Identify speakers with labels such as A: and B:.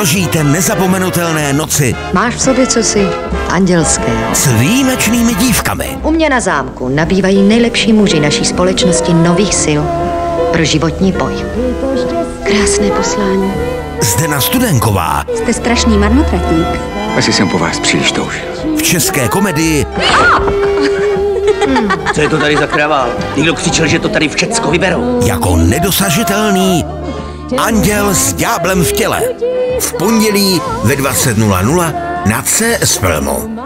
A: prožijte nezapomenutelné noci
B: Máš v sobě cosi andělského.
A: s výjimečnými dívkami.
B: U mě na zámku nabývají nejlepší muži naší společnosti nových sil pro životní boj.
C: Krásné poslání.
A: Zdena Studenková
C: Jste strašný marnotratník.
D: Asi jsem po vás příliš toužil.
A: v české komedii
E: Co je to tady za kravál? Někdo křičel, že to tady v Česko vyberou.
A: jako nedosažitelný Anděl s ďáblem v těle. V pondělí ve 20.00 na CS Filmu.